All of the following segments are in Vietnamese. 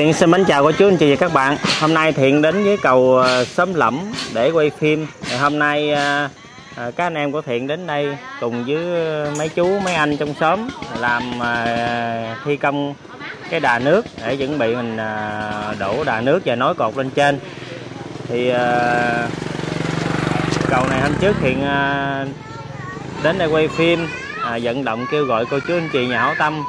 Thiện xin mến chào cô chú, anh chị và các bạn. Hôm nay Thiện đến với cầu ờ, sớm Lẫm để quay phim. Hôm nay ờ, ờ, các anh em của Thiện đến đây cùng với mấy chú, mấy anh trong xóm làm thi công cái đà nước để chuẩn bị mình đổ đà nước và nối cột lên trên. Thì cầu này hôm trước Thiện đến đây quay phim à, vận động kêu gọi cô chú, anh chị nhà hảo tâm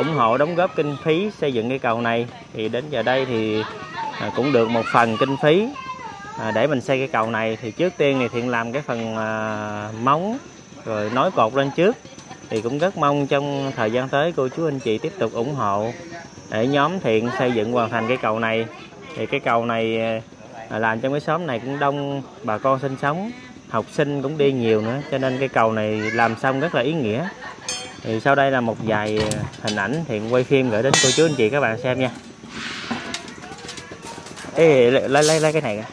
ủng hộ đóng góp kinh phí xây dựng cây cầu này. Thì đến giờ đây thì à, cũng được một phần kinh phí à, để mình xây cây cầu này. Thì trước tiên thì thiện làm cái phần à, móng rồi nối cột lên trước. Thì cũng rất mong trong thời gian tới cô chú anh chị tiếp tục ủng hộ để nhóm thiện xây dựng hoàn thành cây cầu này. Thì cái cầu này à, làm trong cái xóm này cũng đông bà con sinh sống học sinh cũng đi nhiều nữa. Cho nên cây cầu này làm xong rất là ý nghĩa thì sau đây là một vài hình ảnh thiện quay phim gửi đến cô chú anh chị các bạn xem nha. Ê, lấy lấy lấy cái này kìa.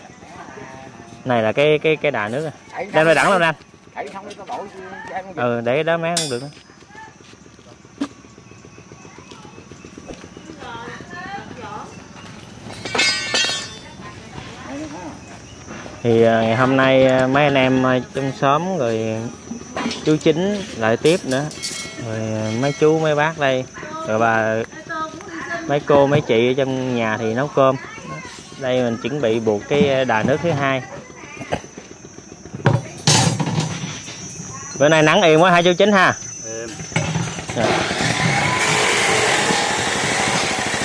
này là cái cái cái đà nước à. đem ra đẳng lên anh ừ để đó mấy không được thì à, ngày hôm nay à, mấy anh em trong xóm rồi chú chính lại tiếp nữa rồi à, mấy chú mấy bác đây. Rồi bà mấy cô mấy chị ở trong nhà thì nấu cơm. Đây mình chuẩn bị buộc cái đà nước thứ hai. Bữa nay nắng yên quá hai chú chính ha? Rồi.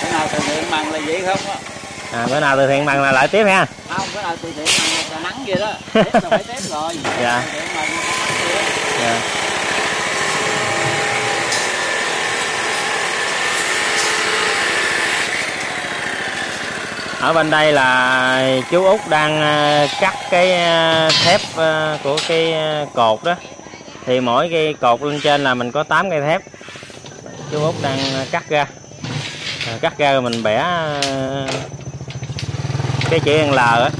Cái nào từ thiện bằng là vậy không á? À, bữa nào từ thiện bằng là lại tiếp ha? Không, cái nào từ thiện bằng là nắng vậy đó. Tiếp là phải tiếp rồi. Dạ. Dạ. Ở bên đây là chú út đang ờ, cắt cái ờ, thép ờ, của cái cột đó. Thì mỗi cái cột lên trên là mình có 8 cây thép. Chú út đang cắt ra. Cắt ra rồi mình bẻ cái chữ L á.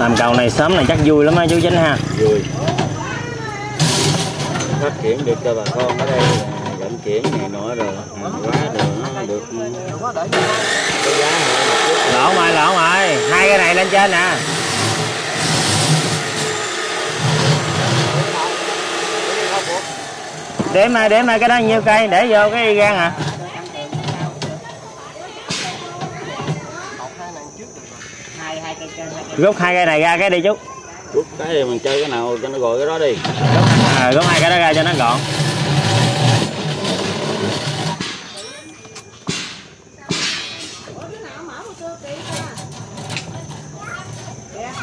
Làm cầu này sớm này chắc vui lắm á chú chính ha. Vui. Phát triển được cho bà con ở đây là vận chuyển này nọ rồi hàng hóa rồi nó được. Cái giá lỗ mày lỗ mày hai cái này lên trên nè. Để mà để mà cái đó nhiêu cây? Để vô cái gan à rút hai cây này ra cái đi chú. Rút cái thì mình chơi cái nào cho nó gọi cái đó đi. À, rút hai cái đó ra cho nó gọn.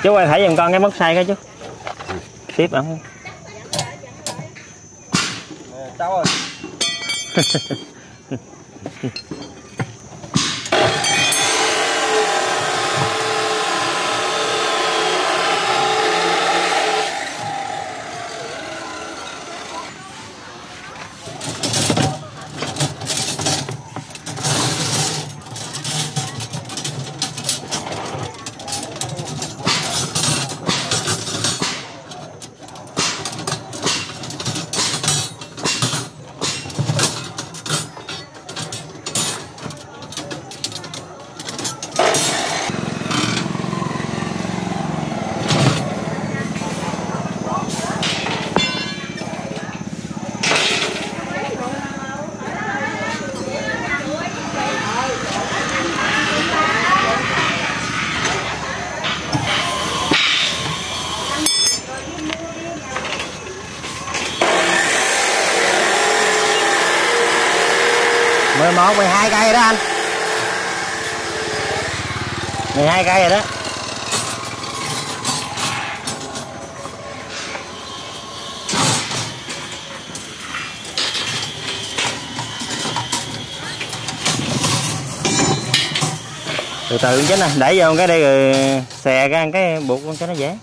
Chú ơi thảy giùm con cái móc xay cái chú. Tiếp ổng Cháu ơi mười một, mười hai cây rồi đó anh. Mười hai cây rồi đó. Từ từ chứ nè, để vô cái đây rồi xè ra cái buộc con cho nó dễ.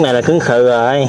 Nước này là cứng khự rồi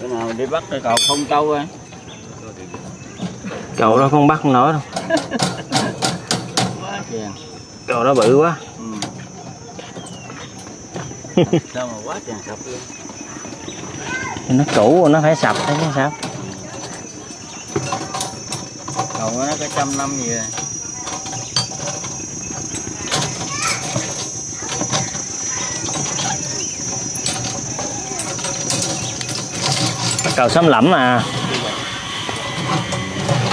cái nào đi bắt cái cầu không câu á cậu đó không bắt nổi đâu. Cậu đó bự quá. Ừ. sao mà quá chèn sập luôn. Nó cũ nó phải sập đấy chứ sao cầu nó có trăm năm gì rồi cầu xóm lẫm mà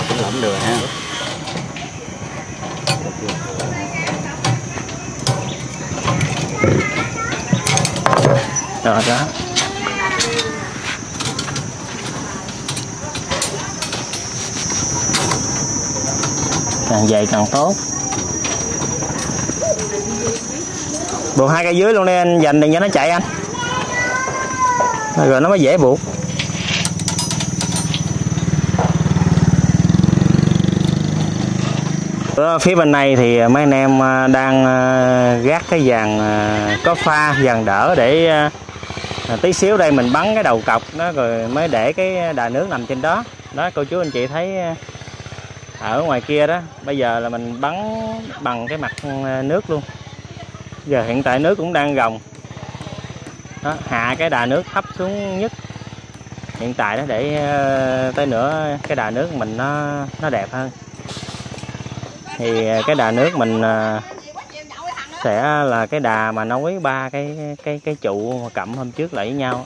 cũng lẫm được ha rồi đó. Càng dày càng tốt. Buộc hai cây dưới luôn đi anh, dành đừng cho nó chạy anh. Rồi nó mới dễ buộc. Ở phía bên này thì mấy anh em à, đang à, gác cái dàn à, có pha dàn đỡ để tí xíu đây mình bắn cái đầu cọc đó rồi mới để cái đà nước nằm trên đó. Đó cô chú anh chị thấy ở ngoài kia đó bây giờ là mình bắn bằng cái mặt nước luôn. Giờ hiện tại nước cũng đang gồng. Đó, hạ cái đà nước thấp xuống nhất hiện tại đó để tới nữa cái đà nước mình nó nó đẹp hơn thì ờ, cái đà nước mình ờ, sẽ là cái đà mà nối ba cái cái cái trụ cẩm hôm trước lại với nhau.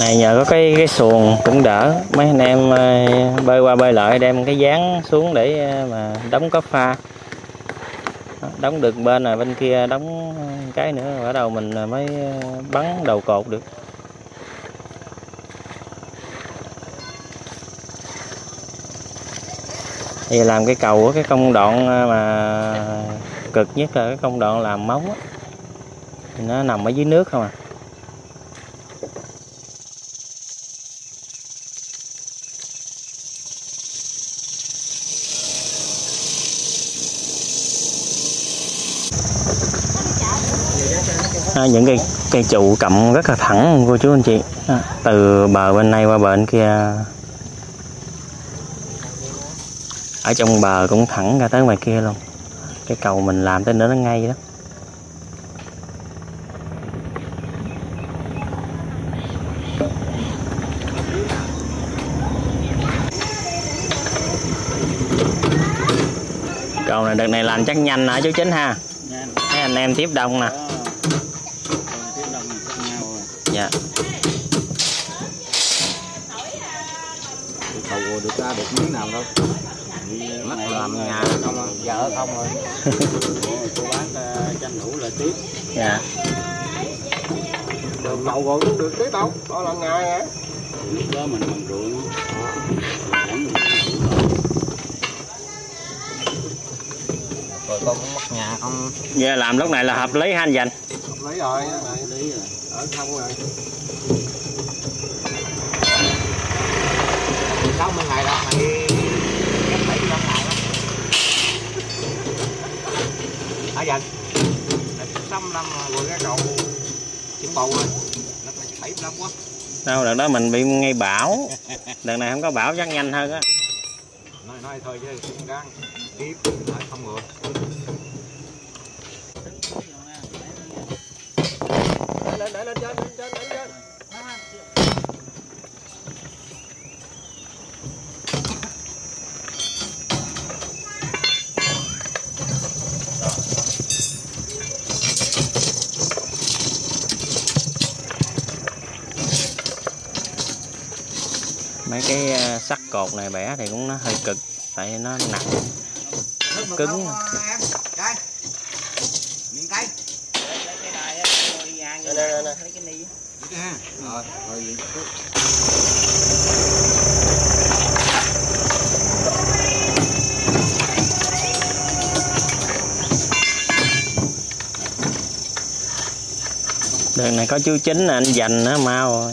Này, nhờ có cái cái xuồng cũng đỡ. Mấy anh em ờ, bơi qua bơi lại đem cái dán xuống để mà đóng cốc pha. Đóng được bên này, bên kia đóng cái nữa ở đầu mình mới bắn đầu cột được. thì làm cái cầu cái công đoạn ờ, mà cực nhất là cái công đoạn làm móng á. Thì nó nằm ở dưới nước không à? À, những cái cây trụ cậm rất là thẳng cô chú anh chị. À, từ bờ bên này qua bờ bên kia. Ở trong bờ cũng thẳng ra tới ngoài kia luôn. Cái cầu mình làm tới nữa nó ngay đó. Cầu này đợt này làm chắc nhanh hả chú chính ha. Mấy anh em tiếp đông nè. Rồi. dạ. Cầu được ra được miếng nào đâu. Mắt làm nhà không vợ không rồi. cô bác ờ, tranh thủ là tiếp. dạ đường cầu rồi cũng được tiếp đâu đó là ngày hả Lúc đó mình bằng ruộng. rồi con cũng mất nhà không giờ làm lúc này là hợp lý ha anh dành hợp lý rồi này, Lý rồi. ở không rồi sáu mươi ngày đâu mày ghép bảy mươi lăm ngày đó dành sáu mươi lăm rồi cái cầu. Chỉnh bầu rồi. Bảy lăm quá đâu đợt đó mình bị ngay bão? Đợt này không có bão chắc nhanh hơn á. Nói nói thôi chứ ráng tiếp lại không ngược lên để lên trên lên trên lên trên mấy cái ờ, sắt cột này bẻ thì cũng nó hơi cực tại nó nặng. Cứng miếng cây nè nè nè rồi rồi vậy đợt này có chú chính anh dành nó mau rồi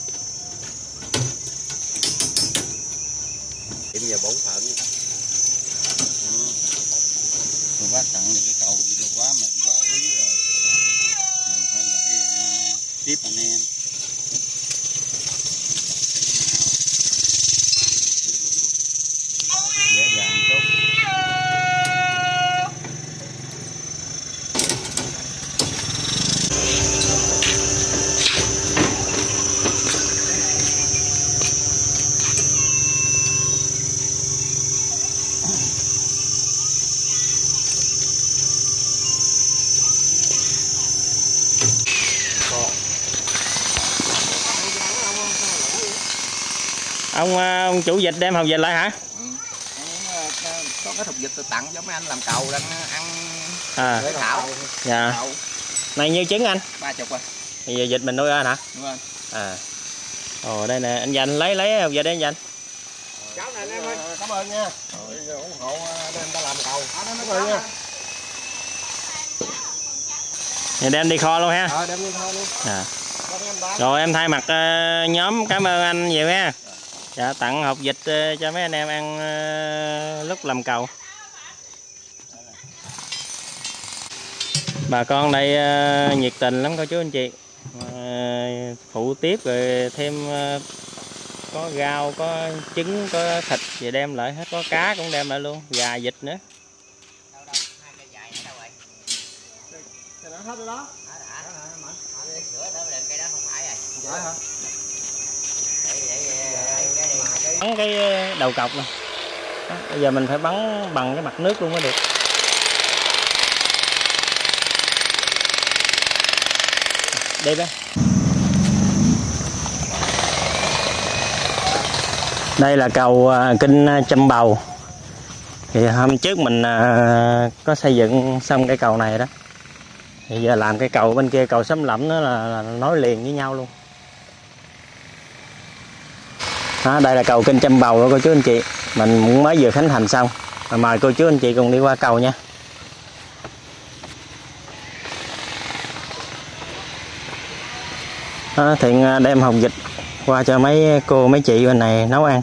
ông ờ, ông chủ dịch đem hộp dịch lại hả? Có cái thục dịch tôi tặng cho mấy anh làm cầu đang ăn à. để thảo. Dạ. Cầu này như trứng anh? Ba chục rồi. Bây giờ dịch mình nuôi anh hả? Đúng không à. Ồ đây nè anh dành lấy lấy hộp dịch đi anh dành cháu này em ơi. Cảm ơn nha. Rồi ủng hộ đem ta làm cầu. Cảm ơn nha. Thì đem đi kho luôn ha. Ờ đem đi thôi luôn. À. Rồi em thay mặt ờ, nhóm cảm ơn anh nhiều ha dạ tặng hộp dịch ờ, cho mấy anh em ăn ờ, lúc làm cầu. Bà con đây ờ, nhiệt tình lắm cô chú anh chị. Phụ tiếp rồi thêm có rau có trứng có thịt gì đem lại hết có cá cũng đem lại luôn gà vịt nữa bắn cái ờ, đầu cọc này Đó, bây giờ mình phải bắn bằng cái mặt nước luôn mới được. Đây bé đây là cầu ờ, kinh ờ, châm bầu. Thì hôm trước mình có xây dựng xong cái cầu này đó. Thì giờ làm cái cầu bên kia cầu sấm lẫm nó là, là nối liền với nhau luôn đó, đây là cầu kinh châm bầu đó cô chú anh chị. Mình cũng mới vừa khánh thành xong. Mà mời cô chú anh chị cùng đi qua cầu nha. Đó, thiện à, đem hồng dịch qua cho mấy cô mấy chị bên này nấu ăn.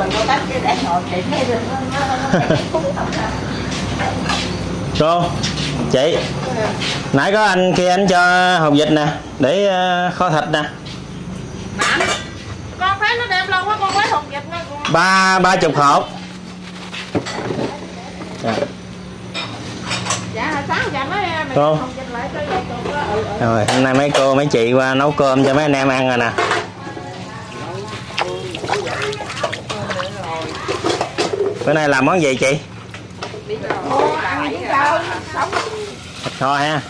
Còn có cách cái để ngồi chị thấy được. Nó nó nó phúng không cô chị. Nãy có anh kia anh cho hộp vịt nè để ờ, kho thịt nè. Con thấy nó đem lâu quá con lấy hộp vịt ba ba chục hộp. Dạ. dạ sáng giờ mới vịt lại cho đó. Ừ, ừ. rồi hôm nay mấy cô mấy chị qua nấu cơm cho mấy anh em ăn rồi nè bữa nay làm món gì chị? Thịt kho ha